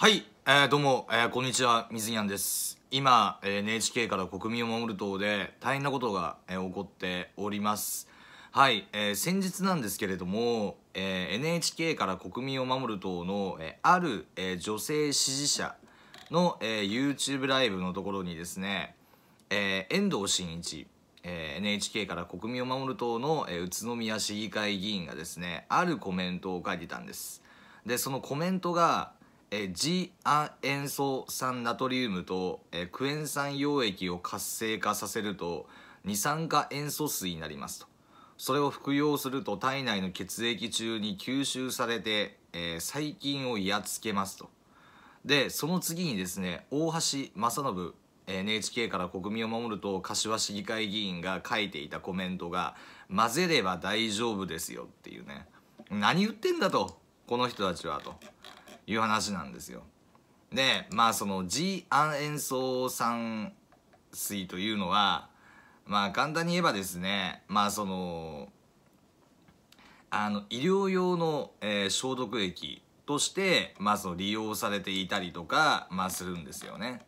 はい、えーどうも、えーこんにちは水にゃんです。今、えー NHK から国民を守る党で大変なことが、えー起こっております。はい、えー先日なんですけれども、えー NHK から国民を守る党の、えーある、えー女性支持者の、えー YouTube ライブのところにですね、えー遠藤真一、えー NHK から国民を守る党の、えー宇都宮市議会議員がですねあるコメントを書いてたんです。でそのコメントが、えー、ジア塩素酸ナトリウムと、えークエン酸溶液を活性化させると二酸化塩素水になりますと。それを服用すると体内の血液中に吸収されて、えー細菌をやっつけますと。でその次にですね大橋正信 NHK から国民を守ると柏市議会議員が書いていたコメントが「混ぜれば大丈夫ですよ」っていうね。何言ってんだとこの人たちはと。いう話なんですよ。でまあその G 亜塩素酸水というのはまあ簡単に言えばですねまあそのあの医療用の、えー消毒液として、まあ、その利用されていたりとか、まあ、するんですよね。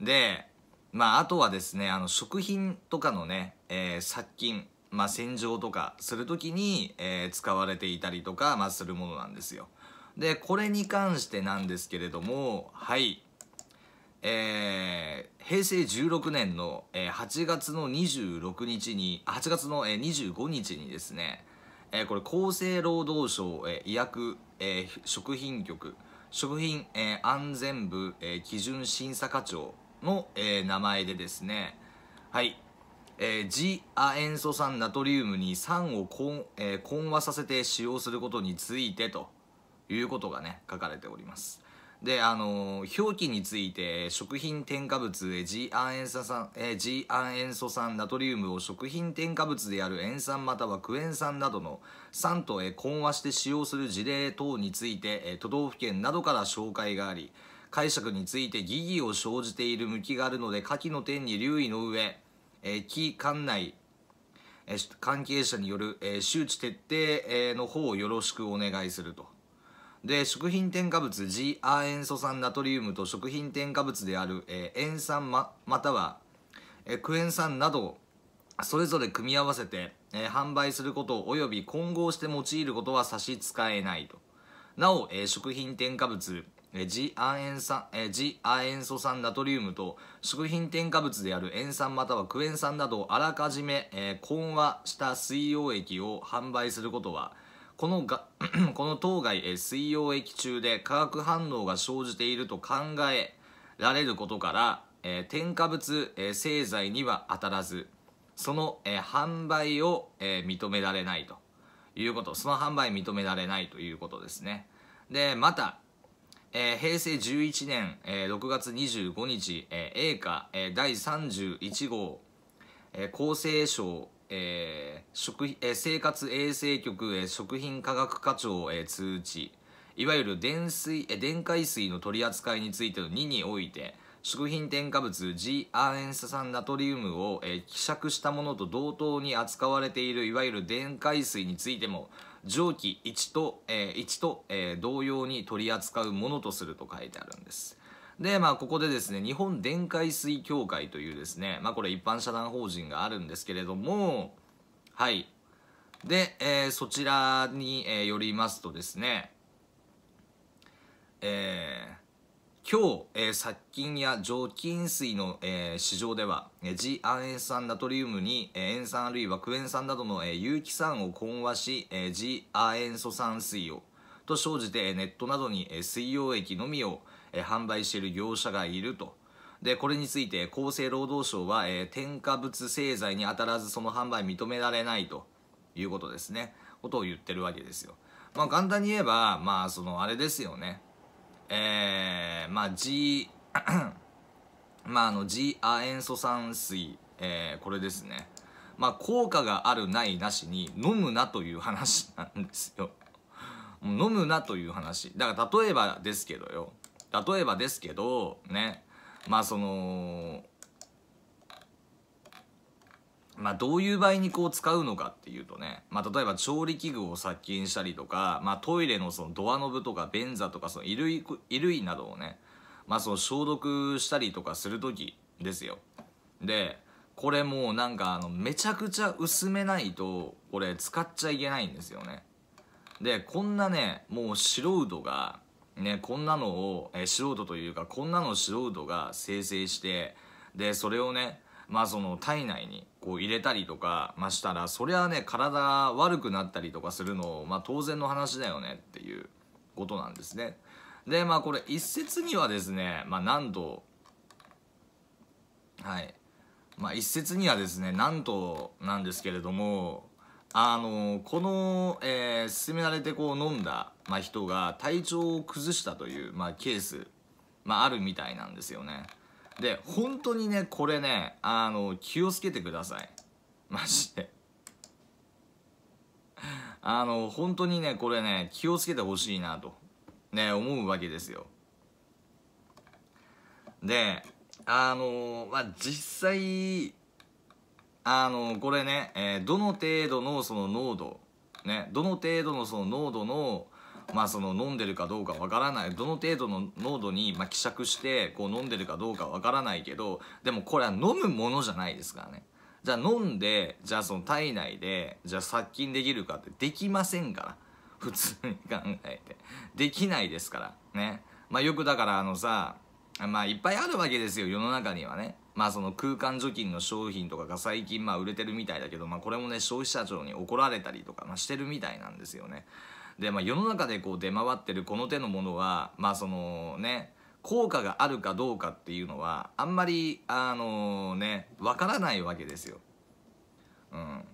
で、まあ、あとはですねあの食品とかのね、えー殺菌、まあ、洗浄とかする時に、えー使われていたりとか、まあ、するものなんですよ。でこれに関してなんですけれどもはい。えー平成16年の、えー8月の26日に8月の、えー、25日にですね、えーこれ厚生労働省、えー医薬、えー食品局食品、えー安全部、えー基準審査課長の、えー名前でですねはい。えー、ジア塩素酸ナトリウムに酸を混,、えー混和させて使用することについてと。いうことがね書かれております。であの表記について食品添加物えー G アン塩素酸、えー G アン塩素酸ナトリウムを食品添加物である塩酸またはクエン酸などの酸とえ混和して使用する事例等についてえ都道府県などから紹介があり解釈について疑義を生じている向きがあるので下記の点に留意の上、え、期間内え関係者による、えー周知徹底、えーの方をよろしくお願いすると。で食品添加物 G 亜塩素酸ナトリウムと食品添加物である、えー塩酸ままたは、えクエン酸などをそれぞれ組み合わせて、えー販売することおよび混合して用いることは差し支えないと。なお、えー食品添加物えー G 亜塩酸、えー G 亜塩素酸ナトリウムと食品添加物である塩酸またはクエン酸などをあらかじめ、えー混和した水溶液を販売することはこのが この当該、水溶液中で化学反応が生じていると考えられることから、えー添加物、えー製剤には当たらずその、えー販売を、えー認められないということその販売認められないということですね。でまたえー平成11年、えー6月25日、えー、映画、えー第31号、えー厚生省、えー食えー生活衛生局、えー食品科学課長、え通知。いわゆる電水、え電解水の取り扱いについての2において食品添加物 G ア塩素酸ナトリウムを、え希釈したものと同等に扱われているいわゆる電解水についても蒸気1と,、え1と、え同様に取り扱うものとすると書いてあるんです。でまあここでですね日本電解水協会というですねまあこれ一般社団法人があるんですけれどもはい。で、えーそちらに、えーよりますとですねえー今日、えー殺菌や除菌水の、えー市場では、えー、ジアン塩酸ナトリウムに、えー塩酸あるいはクエン酸などの、えー有機酸を混和し、えー、ジア塩素酸水をと生じてネットなどに、えー水溶液のみを、販売している業者がいると。でこれについて厚生労働省は、えー添加物製剤に当たらずその販売認められないと。いうことですね。ことを言ってるわけですよ。まあ簡単に言えばまあそのあれですよね。えー、まあ G まああの G 亜塩素酸水、えーこれですね。まあ効果があるないなしに飲むなという話なんですよ。飲むなという話。だから例えばですけどよ。例えばですけどね。まあそのまあ、どういう場合にこう使うのかっていうとね、まあ、例えば調理器具を殺菌したりとか、まあ、トイレのそのドアノブとか便座とかその衣類衣類などをね、まあ、その消毒したりとかする時ですよ。でこれもうなんかあのめちゃくちゃ薄めないとこれ使っちゃいけないんですよね。でこんなねもう素人がねこんなのを、え素人というかこんなの素人が生成してでそれをねまあその体内にこう入れたりとかましたらそりゃね体悪くなったりとかするのまあ当然の話だよねっていうことなんですね。でまあこれ一説にはですねまあなんとはい。まあ一説にはですねなんとなんですけれどもあのこの、えー、勧められてこう飲んだ、まあ、人が体調を崩したという、まあ、ケース、まあ、あるみたいなんですよね。で本当にねこれねあの気をつけてください。マジで。あの本当にねこれね気をつけてほしいなとね思うわけですよ。であのまあ実際あのこれね、えー、どの程度のその濃度ねどの程度のその濃度のまあその飲んでるかどうかわからない。どの程度の濃度にま希釈してこう飲んでるかどうかわからないけどでもこれは飲むものじゃないですからね。じゃあ飲んでじゃあその体内でじゃあ殺菌できるかってできませんから。普通に考えて。できないですから。ね。まあよくだからあのさまあいっぱいあるわけですよ。世の中にはね。まあその空間除菌の商品とかが最近まあ売れてるみたいだけど、まあ、これもね消費者庁に怒られたりとか、まあ、してるみたいなんですよね。でまあ世の中でこう出回ってるこの手のものはまあそのね効果があるかどうかっていうのはあんまりあのねわからないわけですよ。うん。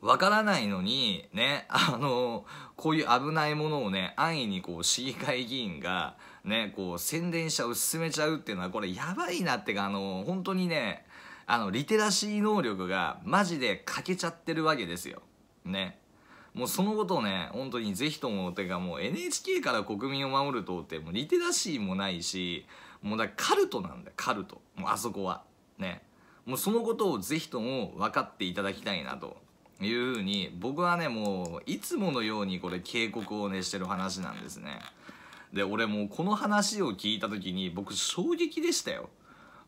わからないのにねあのこういう危ないものをね安易にこう市議会議員がねこう宣伝しちゃう進めちゃうっていうのはこれやばいなってかあの本当にねあのリテラシー能力がマジで欠けちゃってるわけですよ。ね。もうそのことをね本当にぜひともてかもう NHK から国民を守る党ってもうリテラシーもないしもうだカルトなんだよカルト。もうあそこは。ね。もうそのことをぜひとも分かっていただきたいなというふうに僕はねもういつものようにこれ警告をねしてる話なんですね。で俺もうこの話を聞いた時に僕衝撃でしたよ。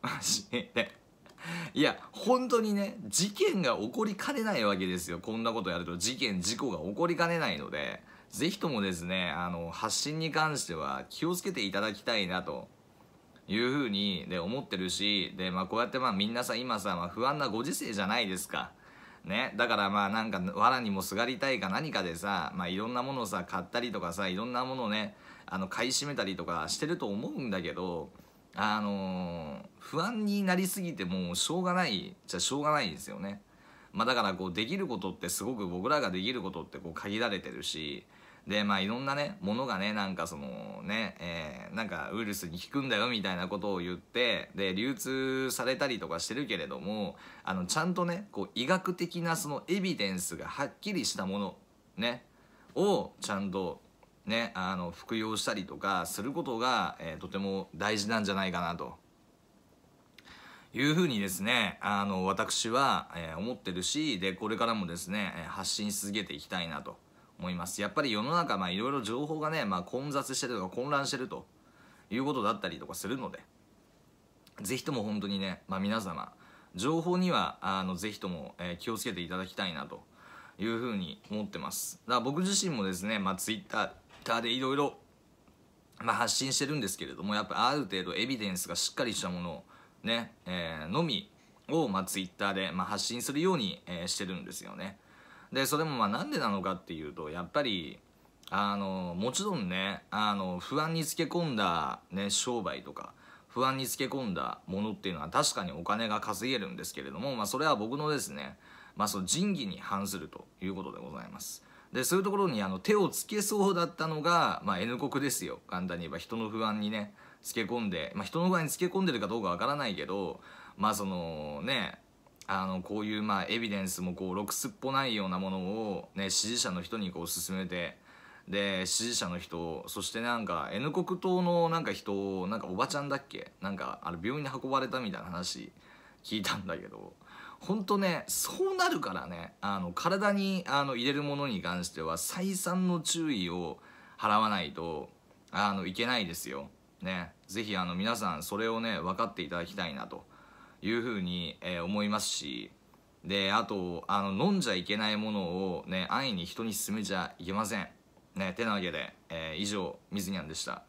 マジで。いや本当にね事件が起こりかねないわけですよ。こんなことやると。事件事故が起こりかねないので。是非ともですねあの発信に関しては気をつけていただきたいなと。いうふうにで思ってるしで、まあ、こうやってまあみんなさ今さ、まあ、不安なご時世じゃないですか。ね、だからまあなんか藁にもすがりたいか何かでさ、まあ、いろんなものをさ買ったりとかさいろんなものをねあの買い占めたりとかしてると思うんだけどあのー、不安になりすぎてもうしょうがないじゃしょうがないですよね。まあ、だからこうできることってすごく僕らができることってこう限られてるしでまあいろんなねものがねなんかそのね、え、なんかウイルスに効くんだよみたいなことを言ってで流通されたりとかしてるけれどもあのちゃんとねこう医学的なそのエビデンスがはっきりしたものねをちゃんとねあの服用したりとかすることが、え、とても大事なんじゃないかなというふうにですねあの私は、えー、思ってるしでこれからもですね発信し続けていきたいなと。思いますやっぱり世の中まあいろいろ情報がね、まあ、混雑してるとか混乱してるということだったりとかするのでぜひとも本当にね、まあ、皆様情報にはあのぜひとも、えー、気をつけていただきたいなというふうに思ってますだから僕自身もですね、まあ、Twitter でいろいろ発信してるんですけれどもやっぱある程度エビデンスがしっかりしたものをね、えー、のみを、まあ、Twitter で、まあ、発信するように、えー、してるんですよね。でそれもまあなんでなのかっていうとやっぱりあのもちろんねあの不安につけ込んだ、ね、商売とか不安につけ込んだものっていうのは確かにお金が稼げるんですけれども、まあ、それは僕のですね、まあ、その仁義に反するということでございます。でそういうところにあの手をつけそうだったのが、まあ、N 国ですよ。簡単に言えば人の不安にね。つけ込んで、まあ、人の不安につけ込んでるかどうかわからないけどまあそのねあのこういうまあエビデンスもこうろくすっぽないようなものを、ね、支持者の人にこう勧めてで支持者の人そしてなんか N 国党のなんか人なんかおばちゃんだっけ？なんかあれ病院に運ばれたみたいな話聞いたんだけど本当ねそうなるからねあの体にあの入れるものに関しては再三の注意を払わないとあのいけないですよ。ね、ぜひあの皆さんそれをね分かっていただきたいなというふうに、えー、思いますしであとあの飲んじゃいけないものをね安易に人に勧めちゃいけません。ね、てなわけで、えー、以上みずにゃんでした。